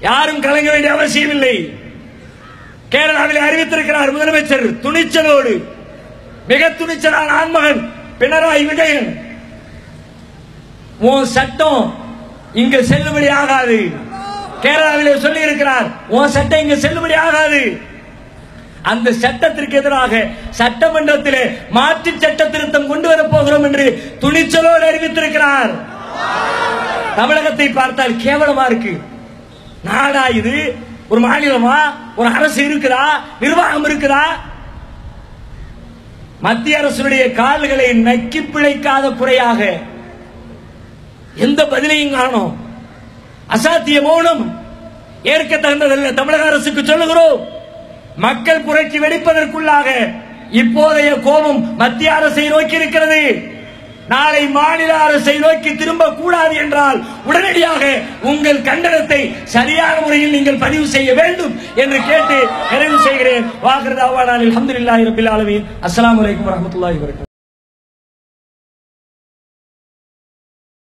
யாரும் கலங்க வேண்டிய அவசியம் இல்லை. கேரளாவில் அறிவித்திருக்கிறார் முதலமைச்சர் துணிச்சலோடு. மிக துணிச்சலான ஆண்மகன் பினராயி விஜயன். உன் சட்டம் இங்க செல்லுபடி ஆகாது. கேரளாவிலே சொல்லி இருக்கிறார் உன் சட்டம் இங்க செல்லுபடி ஆகாது. அந்த சட்டத்திற்கு எதிராக சட்டமன்றத்திலே மாற்று சட்ட திருத்தம் கொண்டு வரப்போகிறோம் என்று துணிச்சலோடு அறிவித்திருக்கிறார். தமிழகத்தை பார்த்தால் கேவலமா இருக்கு. நாடா இது? ஒரு மாநிலமா? ஒரு அரசு இருக்குதா? நிர்வாகம் இருக்குதா? மத்திய அரசுடைய கால்களை நக்கி பிழைக்காத குறையாக எந்த பதிலையும் காணோம் அசாத்திய மௌனம். ஏற்க தகுந்ததல்ல. தமிழக அரசுக்கு சொல்லுகிறோம். மக்கள் புரட்சி வெடிப்பதற்குள்ளாக இப்போதைய கோபம் மத்திய அரசை நோக்கி இருக்கிறது. நாளை மாநில அரசை நோக்கி திரும்ப கூடாது என்றால் உடனடியாக உங்கள் கண்டனத்தை சரியான முறையில் நீங்கள் பதிவு செய்ய வேண்டும் என்று கேட்டு நிறைவு செய்கிறேன். வாக்குறது அவ்வாறு அலமதுல்லாஹி ரபில் ஆலமீன். அஸ்ஸலாமு அலைக்கும் வரஹ்மத்துல்லாஹி வபரகாத்துஹு.